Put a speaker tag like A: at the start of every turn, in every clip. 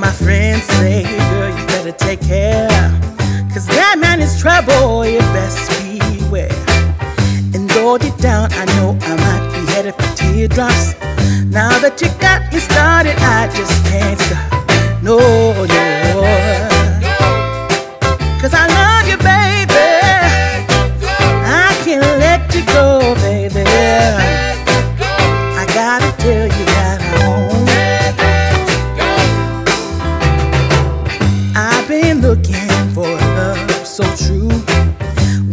A: my friends say, girl, you better take that man is trouble, you best beware. And down I know I might be headed for teardrops. Now that you got me started, I just can't stop. No, no. You go, baby. I gotta tell you that I won't. I've been looking for love so true.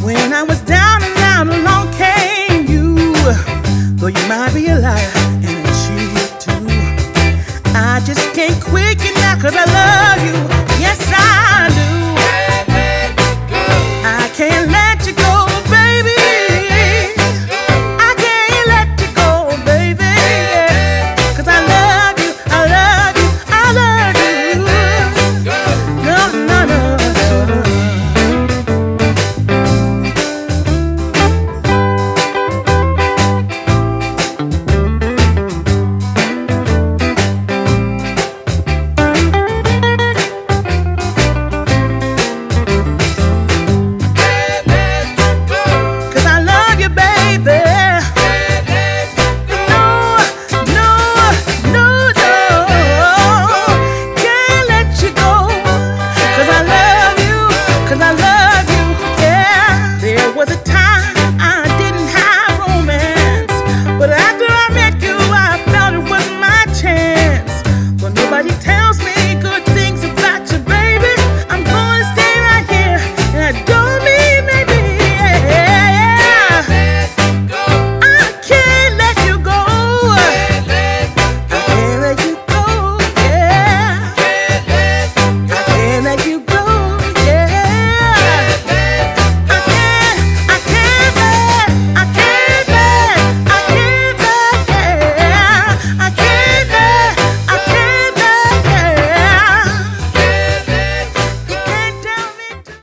A: When I was down and out, along came you. Though you might be a liar and a cheat too. I just can't quit you now, cause I love.